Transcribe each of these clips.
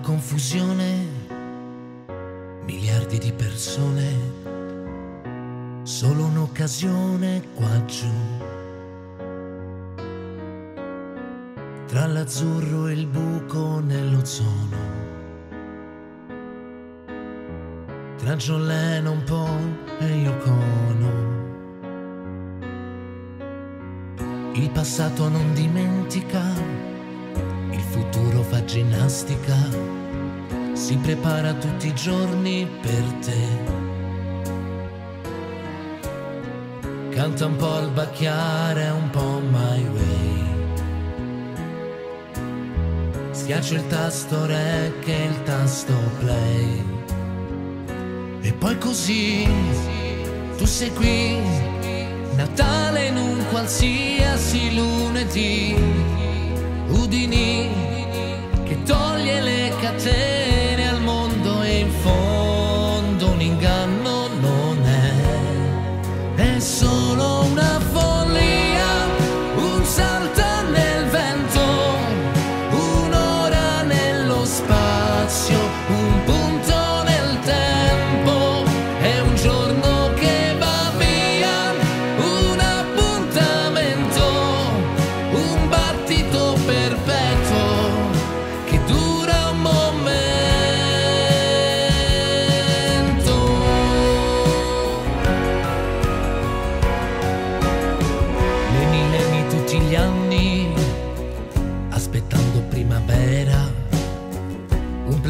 confusione, miliardi di persone, solo un'occasione qua giù. Tra l'azzurro e il buco nell'ozono, tra John Lennon, Paul e Yoko Ono. Il passato non dimentica, futuro fa ginnastica, si prepara tutti i giorni per te. Canta un po' il bacchiare, un po' my way. Schiaccia il tasto rec e il tasto play. E poi così tu sei qui Natale in un qualsiasi lunedì, un inganno non è, è solo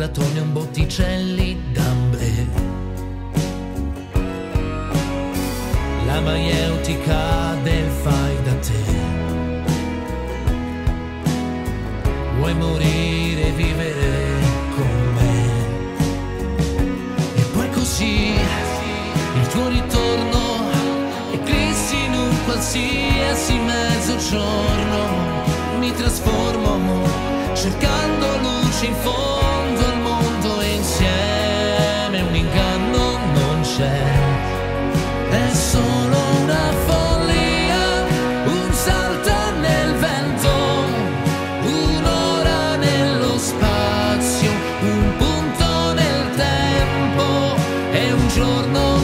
un platone, un botticelli d'ambre. La maieutica del fai da te. Vuoi morire e vivere con me? E poi così il tuo ritorno eclissi in un qualsiasi mezzogiorno. Mi trasformo cercando luce in fondo giorno.